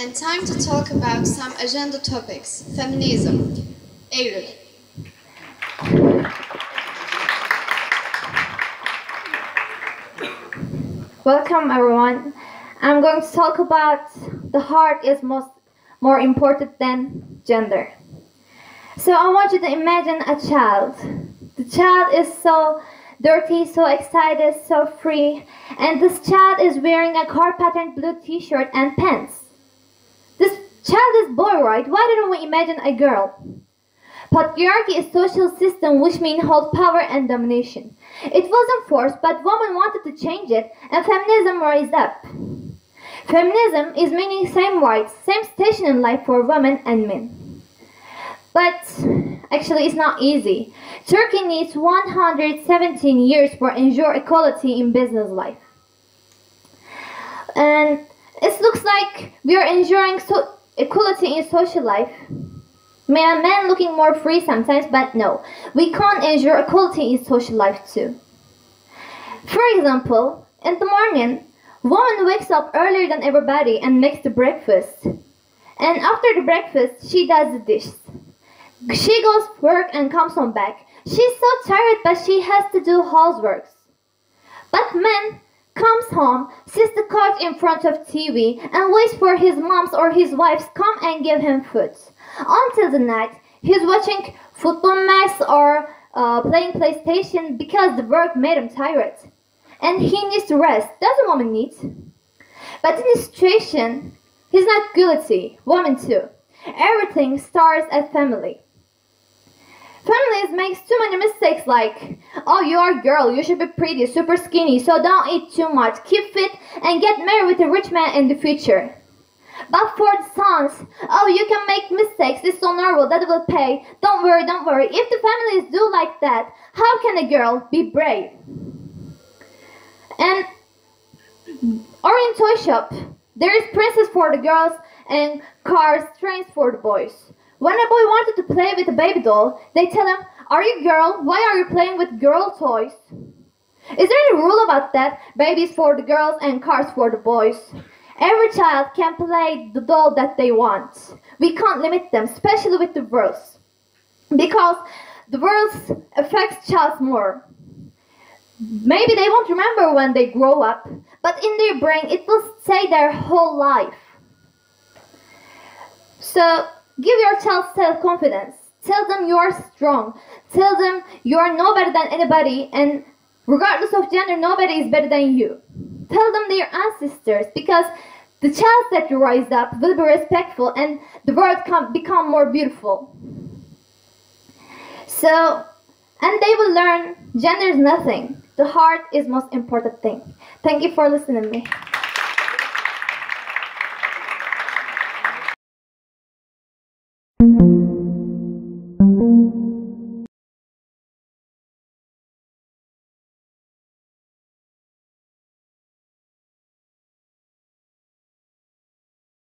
And time to talk about some agenda topics. Feminism. Eylül. Welcome everyone. I'm going to talk about the heart is most more important than gender. So I want you to imagine a child. The child is so dirty, so excited, so free, and this child is wearing a car patterned blue t-shirt and pants. Child is boy, right? Why didn't we imagine a girl? Patriarchy is social system which means hold power and domination. It wasn't forced, but women wanted to change it, and feminism raised up. Feminism is meaning same rights, same station in life for women and men. But actually, it's not easy. Turkey needs 117 years for ensure equality in business life. And it looks like we are ensuring so equality in social life. Men, men looking more free sometimes, but no, we can't ensure equality in social life too. For example, in the morning, woman wakes up earlier than everybody and makes the breakfast. And after the breakfast, she does the dishes. She goes work and comes home back. She's so tired, but she has to do housework. But man comes home, sits the couch in front of TV, and waits for his moms or his wives come and give him food. Until the night, he's watching football match or uh, playing PlayStation because the work made him tired. And he needs to rest. That's a woman needs. But in this situation, he's not guilty. Woman too. Everything starts at family. Families makes too many mistakes like, oh, you are a girl, you should be pretty, super skinny, so don't eat too much, keep fit, and get married with a rich man in the future. But for the sons, oh, you can make mistakes, it's so normal, that will pay. Don't worry, don't worry. If the families do like that, how can a girl be brave? And, or in toy shop, there is princess for the girls and cars, trains for the boys. When a boy wanted to play with a baby doll, they tell him, Are you a girl? Why are you playing with girl toys? Is there any rule about that? Babies for the girls and cars for the boys. Every child can play the doll that they want. We can't limit them, especially with the girls. Because the world affects child more. Maybe they won't remember when they grow up, but in their brain it will stay their whole life. So Give your child self-confidence. Tell them you are strong. Tell them you are no better than anybody and regardless of gender, nobody is better than you. Tell them they are ancestors because the child that you raised up will be respectful and the world can become more beautiful. So, and they will learn gender is nothing. The heart is most important thing. Thank you for listening to me.